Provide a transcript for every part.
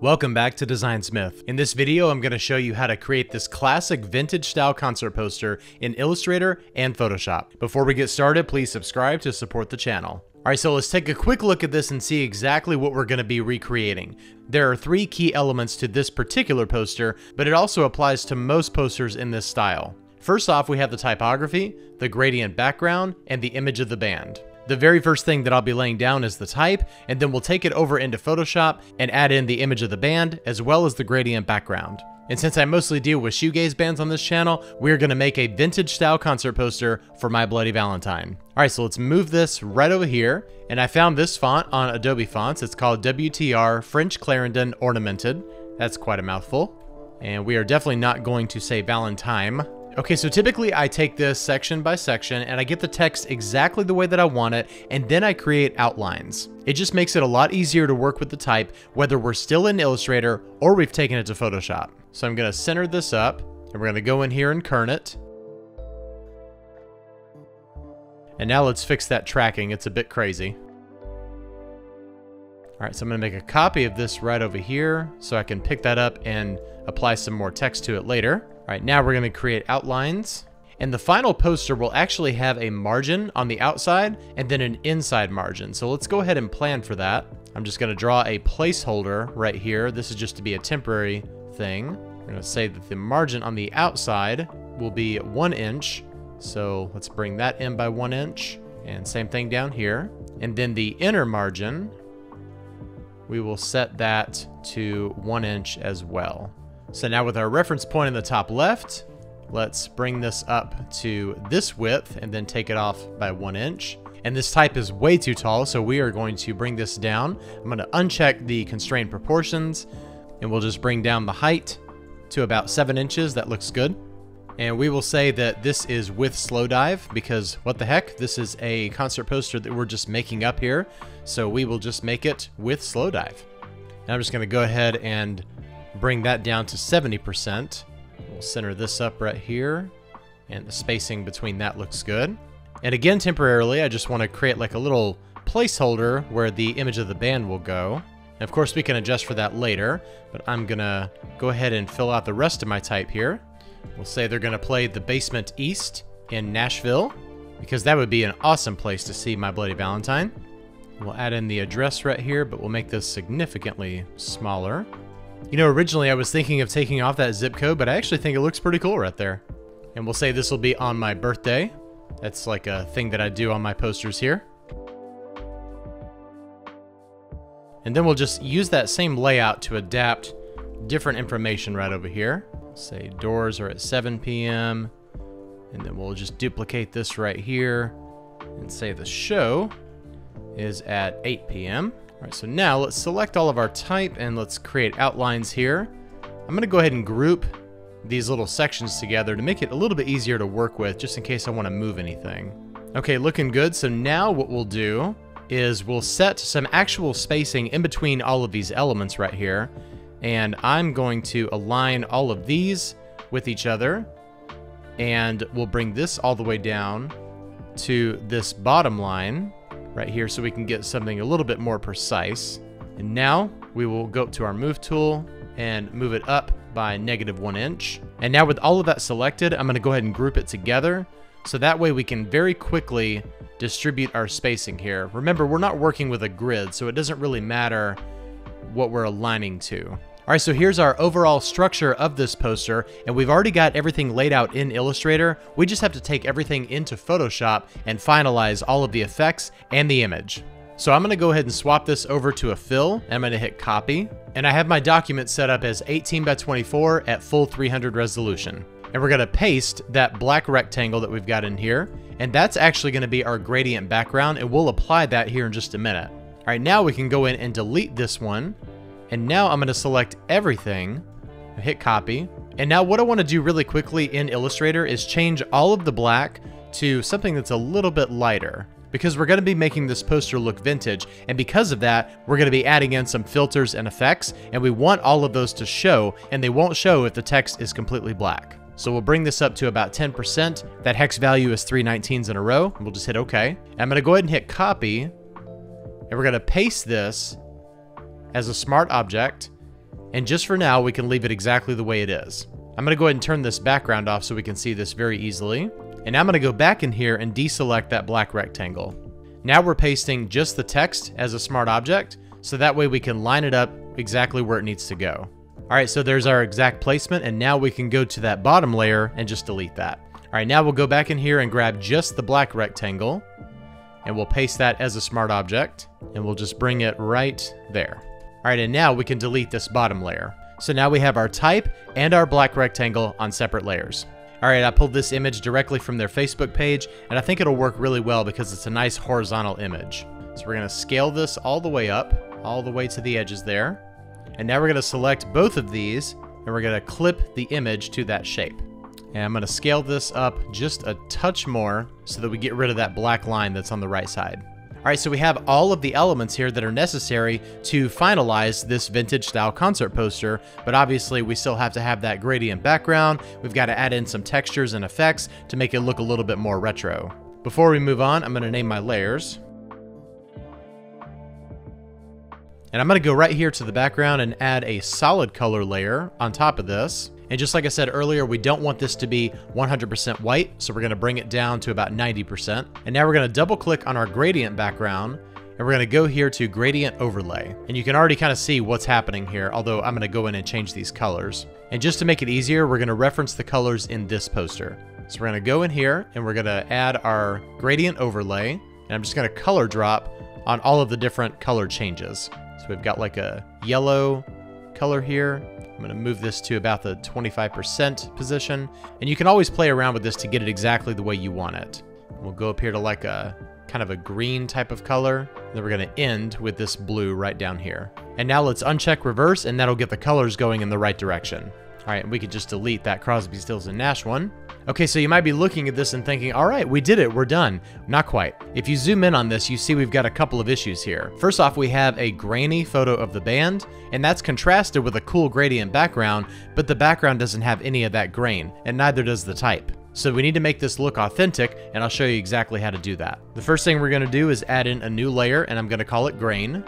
Welcome back to Design Smith. In this video, I'm going to show you how to create this classic vintage style concert poster in Illustrator and Photoshop. Before we get started, please subscribe to support the channel. Alright, so let's take a quick look at this and see exactly what we're going to be recreating. There are three key elements to this particular poster, but it also applies to most posters in this style. First off, we have the typography, the gradient background, and the image of the band. The very first thing that I'll be laying down is the type, and then we'll take it over into Photoshop and add in the image of the band, as well as the gradient background. And since I mostly deal with shoegaze bands on this channel, we're to make a vintage style concert poster for My Bloody Valentine. Alright, so let's move this right over here, and I found this font on Adobe Fonts. It's called WTR French Clarendon Ornamented. That's quite a mouthful. And we are definitely not going to say Valentine Okay, so typically I take this section by section and I get the text exactly the way that I want it, and then I create outlines. It just makes it a lot easier to work with the type, whether we're still in Illustrator or we've taken it to Photoshop. So I'm gonna center this up, and we're gonna go in here and kern it. And now let's fix that tracking, it's a bit crazy. All right, so I'm gonna make a copy of this right over here so I can pick that up and apply some more text to it later. All right, now we're going to create outlines. And the final poster will actually have a margin on the outside and then an inside margin. So let's go ahead and plan for that. I'm just going to draw a placeholder right here. This is just to be a temporary thing. I'm to say that the margin on the outside will be one inch. So let's bring that in by one inch. And same thing down here. And then the inner margin, we will set that to one inch as well. So now with our reference point in the top left, let's bring this up to this width and then take it off by one inch. And this type is way too tall, so we are going to bring this down. I'm going to uncheck the constrained proportions, and we'll just bring down the height to about 7 inches. That looks good. And we will say that this is with Slowdive because what the heck, this is a concert poster that we're just making up here. So we will just make it with Slowdive. Now I'm just going to go ahead and bring that down to 70%. We'll center this up right here, and the spacing between that looks good. And again, temporarily, I just want to create like a little placeholder where the image of the band will go. And of course, we can adjust for that later, but I'm gonna go ahead and fill out the rest of my type here. We'll say they're gonna play the Basement East in Nashville, because that would be an awesome place to see My Bloody Valentine. We'll add in the address right here, but we'll make this significantly smaller. You know, originally I was thinking of taking off that zip code, but I actually think it looks pretty cool right there. And we'll say this will be on my birthday. That's like a thing that I do on my posters here. And then we'll just use that same layout to adapt different information right over here. Say doors are at 7 p.m. And then we'll just duplicate this right here and say the show is at 8 p.m. All right, so now let's select all of our type and let's create outlines here. I'm gonna go ahead and group these little sections together to make it a little bit easier to work with just in case I wanna move anything. Okay, looking good. So now what we'll do is we'll set some actual spacing in between all of these elements right here. And I'm going to align all of these with each other. And we'll bring this all the way down to this bottom line right here so we can get something a little bit more precise. And now we will go up to our move tool and move it up by negative one inch. And now with all of that selected, I'm gonna go ahead and group it together. So that way we can very quickly distribute our spacing here. Remember, we're not working with a grid, so it doesn't really matter what we're aligning to. All right, so here's our overall structure of this poster, and we've already got everything laid out in Illustrator. We just have to take everything into Photoshop and finalize all of the effects and the image. So I'm gonna go ahead and swap this over to a fill, and I'm gonna hit copy. And I have my document set up as 18 by 24 at full 300 resolution. And we're gonna paste that black rectangle that we've got in here, and that's actually gonna be our gradient background, and we'll apply that here in just a minute. All right, now we can go in and delete this one, and now I'm going to select everything, hit copy. And now what I want to do really quickly in Illustrator is change all of the black to something that's a little bit lighter because we're going to be making this poster look vintage. And because of that, we're going to be adding in some filters and effects, and we want all of those to show, and they won't show if the text is completely black. So we'll bring this up to about 10%. That hex value is 319s in a row, we'll just hit OK. I'm going to go ahead and hit copy, and we're going to paste this as a smart object. And just for now, we can leave it exactly the way it is. I'm gonna go ahead and turn this background off so we can see this very easily. And I'm gonna go back in here and deselect that black rectangle. Now we're pasting just the text as a smart object, so that way we can line it up exactly where it needs to go. All right, so there's our exact placement, and now we can go to that bottom layer and just delete that. All right, now we'll go back in here and grab just the black rectangle, and we'll paste that as a smart object, and we'll just bring it right there. All right, and now we can delete this bottom layer. So now we have our type and our black rectangle on separate layers. All right, I pulled this image directly from their Facebook page, and I think it'll work really well because it's a nice horizontal image. So we're gonna scale this all the way up, all the way to the edges there. And now we're gonna select both of these, and we're gonna clip the image to that shape. And I'm gonna scale this up just a touch more so that we get rid of that black line that's on the right side. All right, so we have all of the elements here that are necessary to finalize this vintage style concert poster, but obviously we still have to have that gradient background. We've got to add in some textures and effects to make it look a little bit more retro. Before we move on, I'm gonna name my layers. And I'm going to go right here to the background and add a solid color layer on top of this. And just like I said earlier, we don't want this to be 100% white, so we're going to bring it down to about 90%. And now we're going to double click on our gradient background, and we're going to go here to gradient overlay. And you can already kind of see what's happening here, although I'm going to go in and change these colors. And just to make it easier, we're going to reference the colors in this poster. So we're going to go in here, and we're going to add our gradient overlay, and I'm just going to color drop on all of the different color changes. So we've got like a yellow color here. I'm going to move this to about the 25% position. And you can always play around with this to get it exactly the way you want it. We'll go up here to like a kind of a green type of color. Then we're going to end with this blue right down here. And now let's uncheck reverse and that'll get the colors going in the right direction. All right, we could just delete that Crosby, Stills, and Nash one. Okay, so you might be looking at this and thinking, all right, we did it, we're done. Not quite. If you zoom in on this, you see we've got a couple of issues here. First off, we have a grainy photo of the band, and that's contrasted with a cool gradient background, but the background doesn't have any of that grain, and neither does the type. So we need to make this look authentic, and I'll show you exactly how to do that. The first thing we're gonna do is add in a new layer, and I'm gonna call it grain.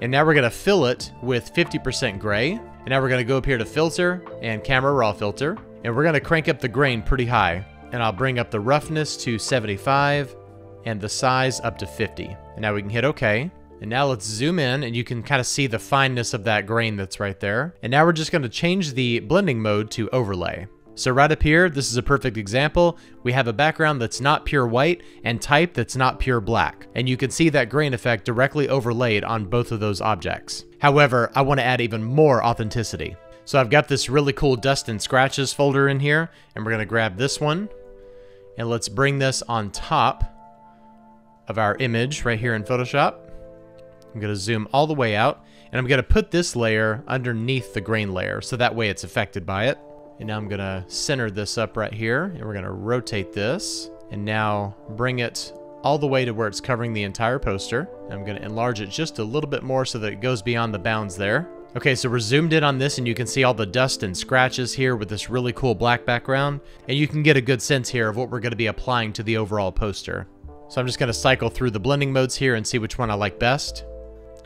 And now we're gonna fill it with 50% gray. And now we're gonna go up here to filter and camera raw filter. And we're gonna crank up the grain pretty high. And I'll bring up the roughness to 75 and the size up to 50. And now we can hit okay. And now let's zoom in and you can kind of see the fineness of that grain that's right there. And now we're just gonna change the blending mode to overlay. So right up here, this is a perfect example. We have a background that's not pure white and type that's not pure black. And you can see that grain effect directly overlaid on both of those objects. However, I want to add even more authenticity. So I've got this really cool dust and scratches folder in here, and we're to grab this one, and let's bring this on top of our image right here in Photoshop. I'm to zoom all the way out, and I'm to put this layer underneath the grain layer, so that way it's affected by it. And now I'm to center this up right here, and we're to rotate this, and now bring it all the way to where it's covering the entire poster. I'm to enlarge it just a little bit more so that it goes beyond the bounds there. Okay, so we're zoomed in on this and you can see all the dust and scratches here with this really cool black background. And you can get a good sense here of what we're going to be applying to the overall poster. So I'm just going to cycle through the blending modes here and see which one I like best.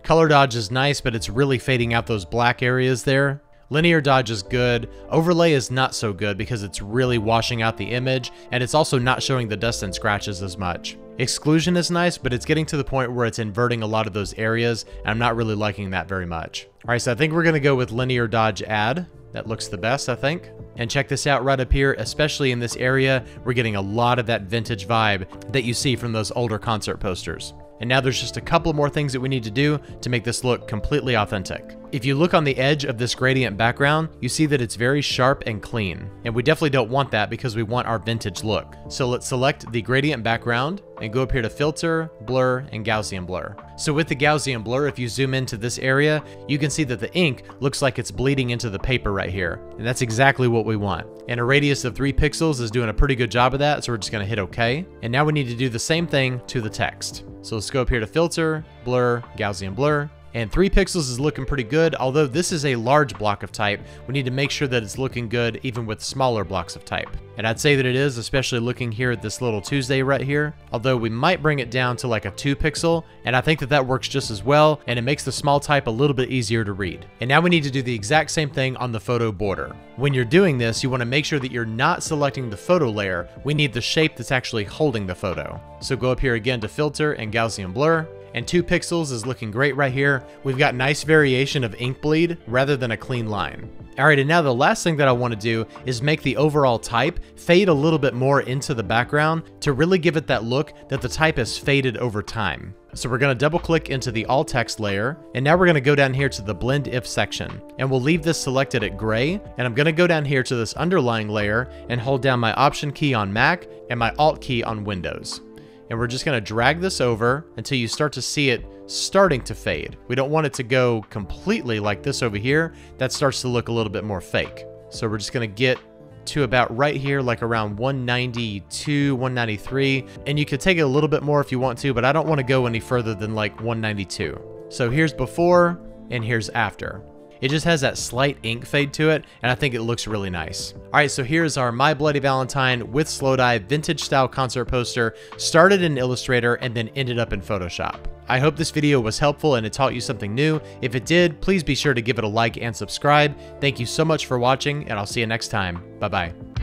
Color dodge is nice, but it's really fading out those black areas there. Linear dodge is good. Overlay is not so good because it's really washing out the image, and it's also not showing the dust and scratches as much. Exclusion is nice, but it's getting to the point where it's inverting a lot of those areas, and I'm not really liking that very much. Alright, so I think we're going to go with linear dodge add. That looks the best, I think. And check this out right up here, especially in this area, we're getting a lot of that vintage vibe that you see from those older concert posters. And now there's just a couple more things that we need to do to make this look completely authentic. If you look on the edge of this gradient background, you see that it's very sharp and clean. And we definitely don't want that because we want our vintage look. So let's select the gradient background and go up here to filter, blur, and Gaussian blur. So with the Gaussian blur, if you zoom into this area, you can see that the ink looks like it's bleeding into the paper right here. And that's exactly what we want. And a radius of three pixels is doing a pretty good job of that, so we're just gonna hit okay. And now we need to do the same thing to the text. So let's go up here to filter, blur, Gaussian blur, And 3 pixels is looking pretty good, although this is a large block of type, we need to make sure that it's looking good even with smaller blocks of type. And I'd say that it is, especially looking here at this little Tuesday right here, although we might bring it down to like a 2 pixel, and I think that that works just as well, and it makes the small type a little bit easier to read. And now we need to do the exact same thing on the photo border. When you're doing this, you want to make sure that you're not selecting the photo layer, we need the shape that's actually holding the photo. So go up here again to filter and Gaussian blur, and 2 pixels is looking great right here. We've got nice variation of ink bleed rather than a clean line. Alright, and now the last thing that I want to do is make the overall type fade a little bit more into the background to really give it that look that the type has faded over time. So we're going to double click into the all text layer, and now we're going to go down here to the blend if section, and we'll leave this selected at gray, and I'm going to go down here to this underlying layer and hold down my option key on Mac and my alt key on Windows and we're just going to drag this over until you start to see it starting to fade. We don't want it to go completely like this over here. That starts to look a little bit more fake. So we're just going to get to about right here, like around 192, 193. And you could take it a little bit more if you want to, but I don't want to go any further than like 192. So here's before and here's after. It just has that slight ink fade to it, and I think it looks really nice. Alright, so here's our My Bloody Valentine with Slowdive vintage style concert poster, started in Illustrator and then ended up in Photoshop. I hope this video was helpful and it taught you something new. If it did, please be sure to give it a like and subscribe. Thank you so much for watching, and I'll see you next time. Bye-bye.